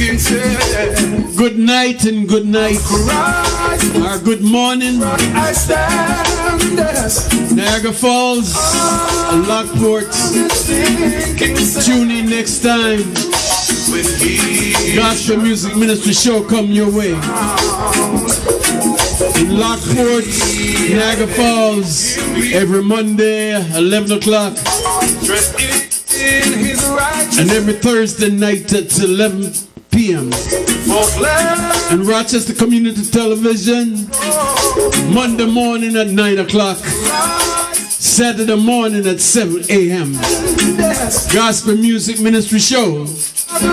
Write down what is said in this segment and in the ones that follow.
Good night and good night. Or uh, good morning. I stand as Niagara Falls, Lockport. sinking. Tune in next time. Gospel Music Ministry show come your way. In Lockport, Niagara Falls, every Monday, 11 o'clock, in his and every Thursday night at 11 p.m. And Rochester Community Television, Monday morning at 9 o'clock, Saturday morning at 7 a.m. Gospel Music Ministry show. May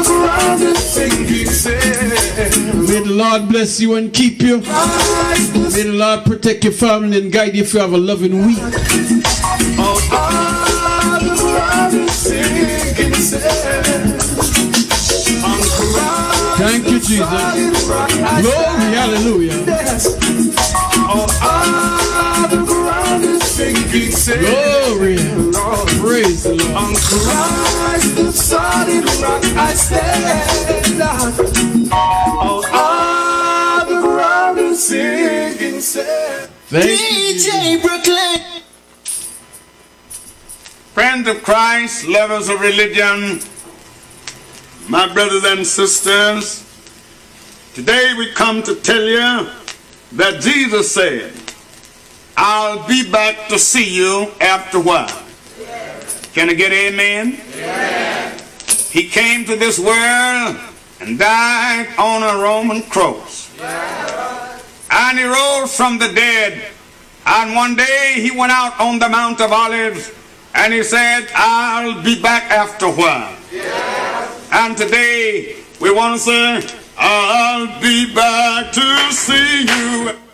the Lord bless you and keep you. May the Lord protect your family and guide you if you have a loving week. Thank you, Jesus. solid rock I Glory, hallelujah. All the ground is sinking sand. Glory. Praise the Lord. On Christ, the solid rock I stand. On all the ground is sinking sand. Thank you. DJ Brooklyn. Friends of Christ, lovers of religion, my brothers and sisters, today we come to tell you that Jesus said, I'll be back to see you after a while. Can I get amen? He came to this world and died on a Roman cross. And he rose from the dead. And one day he went out on the Mount of Olives and he said, I'll be back after a while. And today we want to say, I'll be back to see you. after a while."